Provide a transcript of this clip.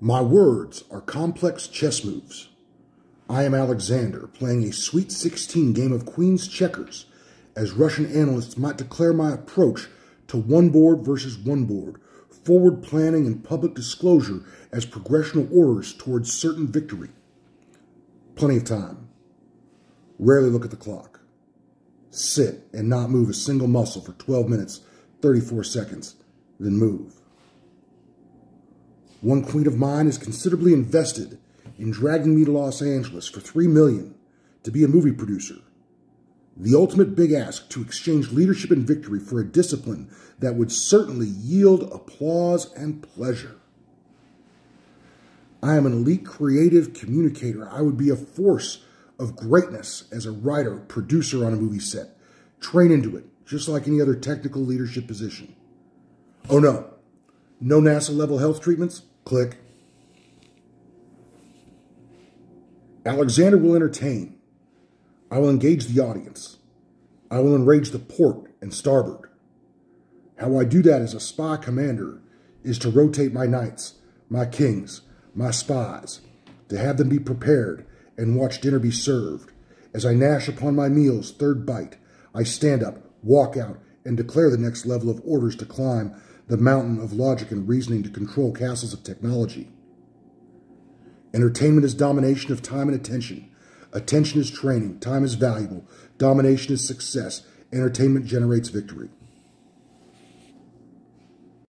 My words are complex chess moves. I am Alexander, playing a Sweet 16 game of Queen's Checkers, as Russian analysts might declare my approach to one board versus one board, forward planning and public disclosure as progressional orders towards certain victory. Plenty of time. Rarely look at the clock. Sit and not move a single muscle for 12 minutes, 34 seconds, then move. One queen of mine is considerably invested in dragging me to Los Angeles for 3 million to be a movie producer. The ultimate big ask to exchange leadership and victory for a discipline that would certainly yield applause and pleasure. I am an elite creative communicator. I would be a force of greatness as a writer, producer on a movie set. Train into it, just like any other technical leadership position. Oh no, no NASA level health treatments? Click. Alexander will entertain. I will engage the audience. I will enrage the port and starboard. How I do that as a spy commander is to rotate my knights, my kings, my spies, to have them be prepared and watch dinner be served. As I gnash upon my meal's third bite, I stand up, walk out, and declare the next level of orders to climb the mountain of logic and reasoning to control castles of technology. Entertainment is domination of time and attention. Attention is training. Time is valuable. Domination is success. Entertainment generates victory.